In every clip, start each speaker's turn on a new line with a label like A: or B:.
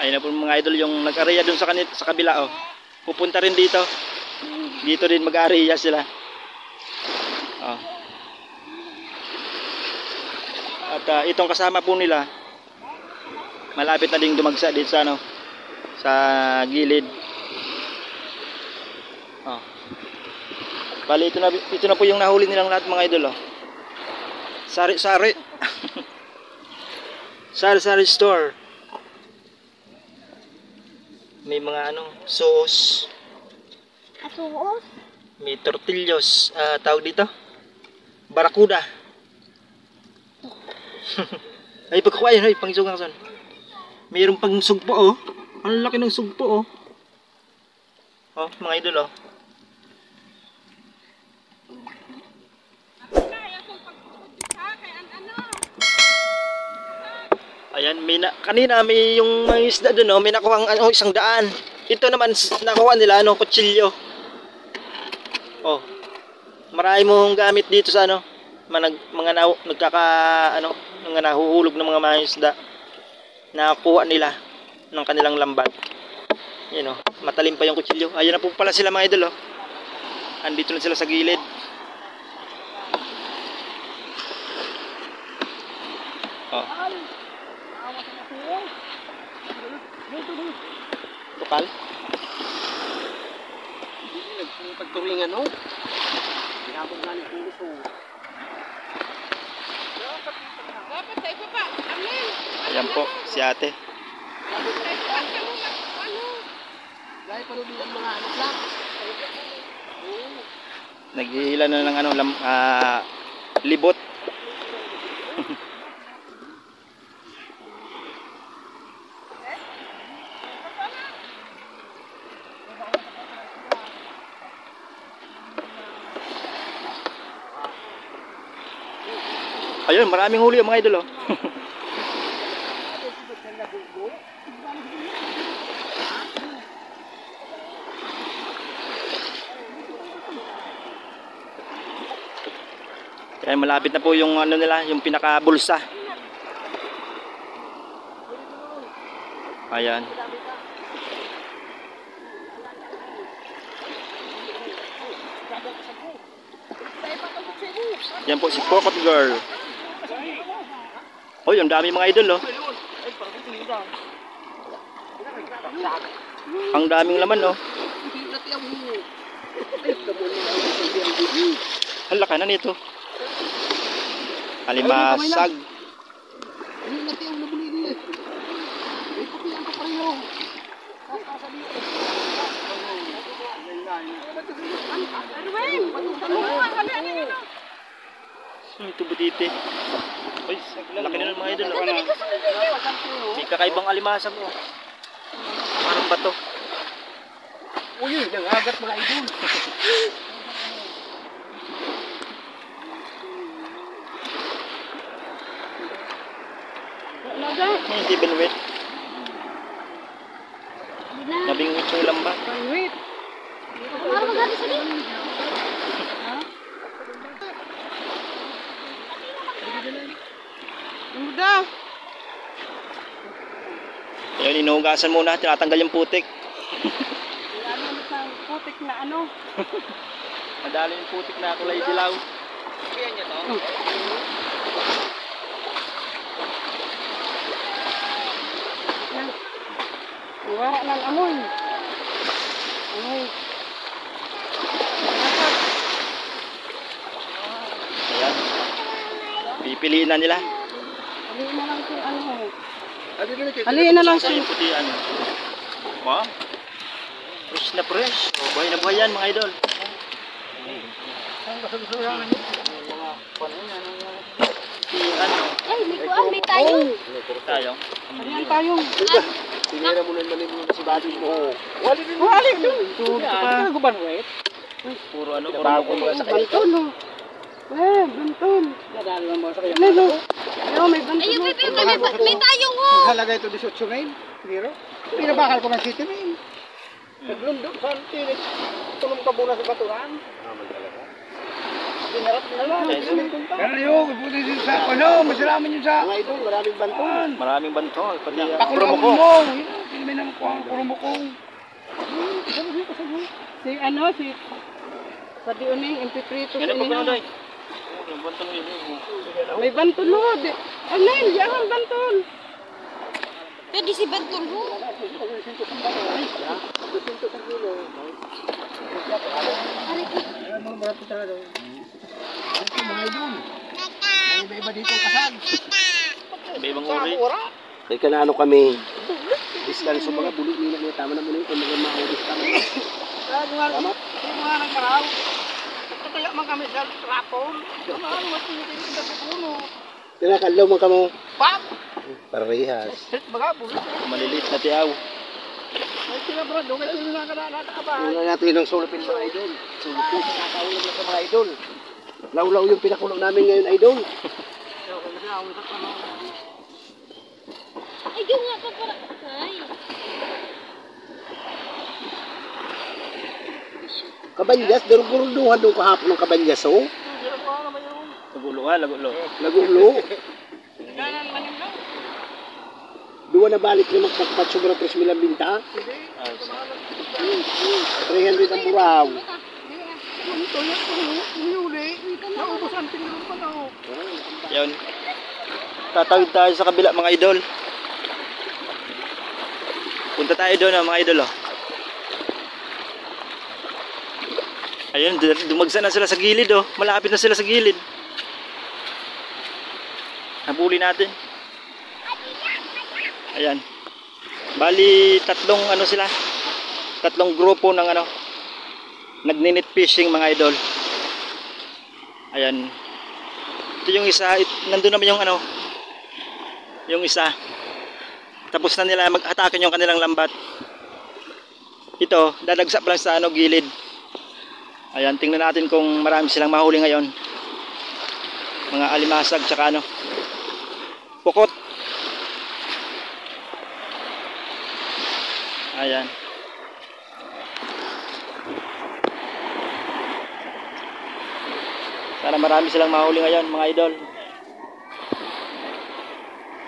A: Ayun na po mga idol yung nag-area dun sa, kanit, sa kabila oh. Pupunta rin dito. Dito din mag-area sila. Oh. At ah, itong kasama po nila malapit na ding dumagsa dito sa ano sa gilid. Oh. Bali ito na ito na po yung nahuli nilang lahat mga idol oh. Sari sari. sari sari store. May mga ano, sauce,
B: Asuos?
A: may tortillos, ah, tawag dito, barakuda. ay, pagkakuha yun, ay, pangisugang son. Mayroon pang sugpo, oh. Ang laki ng sugpo, oh. Oh, mga idol, oh. Ayan, may na, kanina may yung mga isda doon, oh, may nakuha ano, isang daan. Ito naman, nakuha nila, ano, kutsilyo. Oh. Marami mong gamit dito sa ano, manag, mga na, nagkaka, ano, mga nahuhulog ng mga mga isda. Nakakuha nila ng kanilang lambat. Yan oh, matalim pa yung kutsilyo. Ayun na po pala sila mga idol oh. Andito na sila sa gilid. Oh. Tukal?
C: Pagturingan no? Pinabog na ni pulis oh.
B: Dapat sa ibaba. Amen.
A: Ayan po, si ate.
B: Ano.
C: Dahil pa ang mga anak lang.
A: Naghihila na ng ano, lam, ah, libot. Ayun, maraming huli mga idol oh. Kaya malapit na po yung ano nila, yung pinakabulsa. Ayan. Yan po si Pocket Girl. Oh, yung dami mga idol oh. Ang daming laman oh. Ang laka na nito. Alimasag.
C: Ano yung natin ang nabuli niya? May puti ang kapareho.
B: Arwen. Tulungan. Kami ano ano.
A: Hmm, ito budite. Uy, laki na ng mga idol. oh.
B: Video.
A: May kakaibang alimasag oh. Parang bato.
C: Uy, nangagat mga idol.
B: Naga.
A: Hmm, Hindi binwit.
B: Na.
A: Nabing ulam ba?
B: Wait. Mara magari sa din.
A: Ayun, inuhugasan muna. Tinatanggal yung putik.
B: Wala naman sa putik na ano.
A: Madali yung putik na kulay dilaw.
B: Wala ng amoy. Amoy.
A: Ayan. Pipiliin na nila.
B: Aliin na lang kung ano.
C: Ano yun, ito?
B: Aliin na lang
A: Sa yung puti ano. Wow. Fresh na fresh. Oh, buhay na buhay yan mga idol. Si ano,
B: Ay, may kuan, may tayong.
A: tayo.
B: Ariyan tayong.
C: Tinira mo na manin mo si Buddy mo. Wali din.
B: Wali dun.
A: Turo pa.
C: guban wait?
A: Puro ano, puro
C: mga sakay.
B: Banton, no. Eh, banton.
C: Nadali lang mga sakay.
B: Ano, no? Ano, may banton. Ayun, may, may, may, may.
C: Halaga ito 18 ngayon. Pero, pinabakal ko ng city ngayon. Naglundok sa tinik. Tulong ka muna sa baturan. Naman talaga. Pero yun, puti din sa, ano, masalaman yun sa... Mga idol, maraming bantol.
A: Maraming bantol. Pati ang
C: Pakulong
A: promo ko.
C: mo. Hindi may naman ko ang promo ko.
B: Si ano, si... Pati uning, impiprito sa inyo.
A: doy? Bantol yun.
B: May bantulod. Ano yun, diyan bantol. Pwede si bantol.
C: May iba-iba dito kasag.
A: Iba-ibang uri.
C: Kaya kanano kami. Diskan sa mga buli nila niya. Tama na muna yung mga mga diskan. Salamat.
B: mga nagkaraw. Kaya man kami sa rapon. Ano mas pinipili sa puno.
C: Kinakalaw mo ka mo.
B: Pap!
C: Parehas.
A: Maliliit na tiyaw.
B: Ay, sila bro, doon kayo na nakakabahay.
C: Una natin ng sulupin mga idol. Sulupin sa nakaulam na sa mga idol. Law-law yung pinakulong namin ngayon idol.
B: Ay, yung nga pa para. Ay.
C: Kabanyas, darugurduhan doon kahapon ng kabanyas oh.
A: Lagulo nga, lagulo.
C: Nagulo.
B: Ganan man yun lang.
C: Duwa na balik na magpagpat sobra 3 mil ang binta. 300 ang buraw.
B: Pa ako.
A: Yun. Tatawid tayo sa kabila mga idol. Punta tayo doon ah, mga idol oh. Ayun, du- dumagsa na sila sa gilid oh. Malapit na sila sa gilid. Habuli natin. Ayan. Bali, tatlong ano sila? Tatlong grupo ng ano? Nagninit fishing mga idol. Ayan. Ito yung isa, it, nandun naman yung ano, yung isa. Tapos na nila mag-atakan yung kanilang lambat. Ito, dadagsa pa lang sa ano, gilid. Ayan, tingnan natin kung marami silang mahuli ngayon. Mga alimasag, tsaka ano, pukot. Ayan. Sana marami silang mahuli ngayon, mga idol.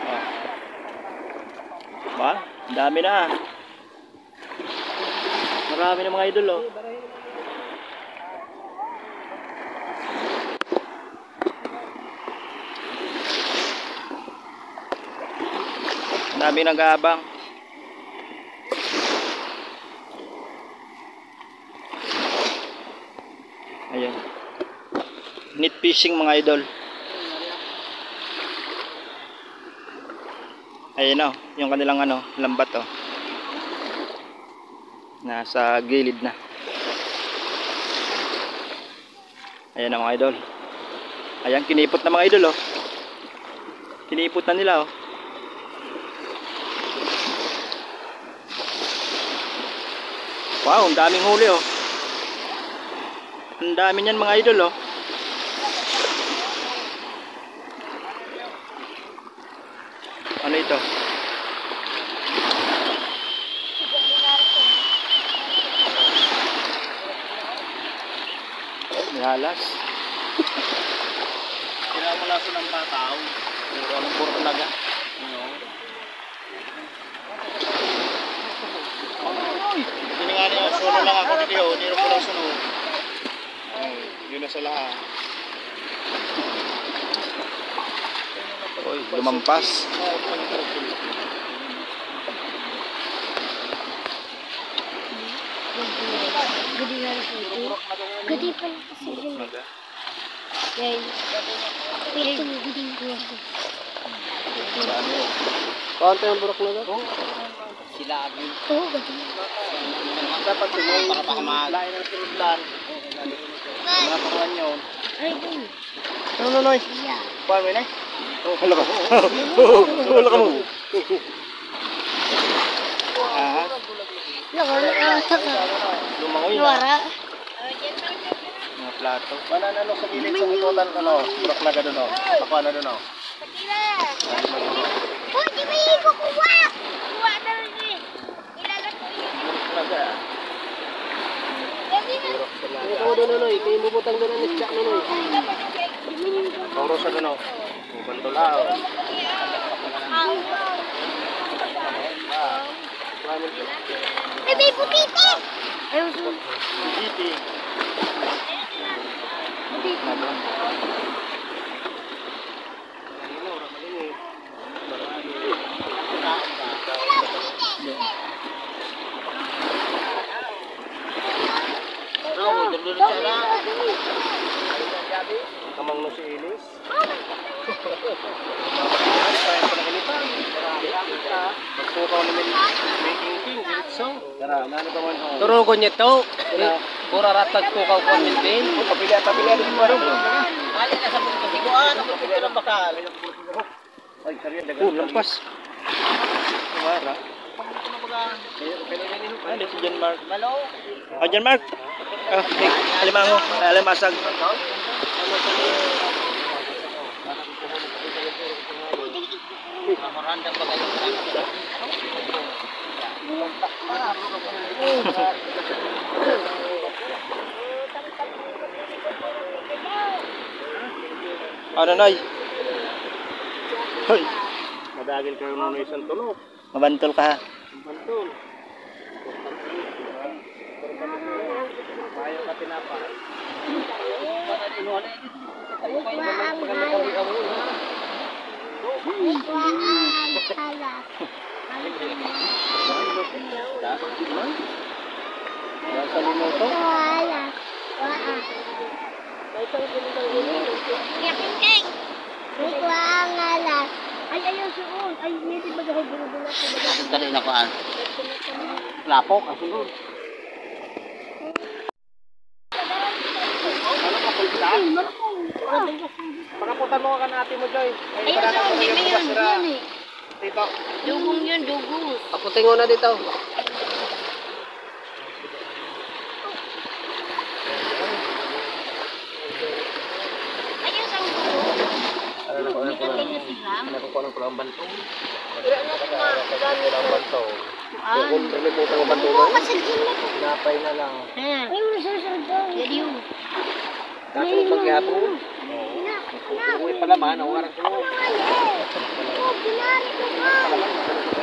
A: Oh. Ba? Dami na. Marami na mga idol, oh. Dami nag-aabang. Ayan. Net fishing mga idol. Ayun oh, yung kanilang ano, lambat oh. Nasa gilid na. Ayan ang mga idol. Ayan, kinipot na mga idol oh. Kinipot na nila oh. Wow, ang daming huli oh. Ang dami niyan mga idol oh. Ano ito? May halas. Kailangan mo laso ng pataw. Puro anong puro talaga. Hindi nga niya, solo lang ako dito. Hindi rin ko lang sunod. Yun na sa lahat. Uy, lumampas.
D: Gudi pala kasi yun. Yan. Ito, gudi ko.
C: Paano yung burok na to?
D: Oo, gudi.
C: Dapat tumay. Baka baka malain ng sinudlan. Mga pangulan yun.
D: Ay, dun.
A: Ano, no, no.
D: Yeah.
A: Paano yun eh? Hala ka. Hala ka mo. Ah, lumangoy na.
D: Nawara.
A: Mga plato.
C: Mananalo sa gilid sa ikutan ko no. Ka doon no. Ako na doon no.
D: Oh, di ba yung kukuha? Kuha na rin eh. Ilalat ko yun.
C: Burok na ka. Ito doon no. Ito yung
D: bubutang doon ang isda nun eh. Toro sa doon oh. Bantulao.
C: May may butiti! Ayaw sa...
A: Titi.
D: Kamang no si Ilis. Magpukaw namin making king. So, tara, nano ka man.
E: Turo ko niya to. Pura ratag ko ka ko mintin.
D: Papili at papili at mo rin.
A: Ali na sa mundo. Siguan ako kung ng bakal.
D: Ay, kariyan dagan.
A: Oh, lampas.
D: Wala.
A: Ano si John Mark? Malo. Ah, John Mark. Ah, okay. Alimango. Alimasag. Ano nay? Hoy,
D: Madagil kayo nung isang tulog.
A: mabantol ka ha.
D: Bantul. Payo ka tinapa.
E: An. Lapok ang sunod.
D: Pakaputan mo ka natin mo, Joy. Ay,
F: Ayun,
D: parang
F: no,
D: ako
F: hindi na yun. Yun eh.
D: Dito.
F: Dugong yun, dugong.
E: Paputing ko na dito.
F: Ayun, sa ulo.
D: Ano na ko na ko
F: Tingnan si Ram.
D: Ano ko na ko ang banto.
F: Wala na ko ma. Gamit
D: Ang banto.
F: Ah.
D: Kung nalimutan ang banto mo, napay na lang.
F: Ha.
C: Ay, masusunod daw.
F: Yan yun.
D: Kaso paghapon.
C: Na, na.
D: Uwi pala man, ang warang ko.
C: Oh, binari ko ba?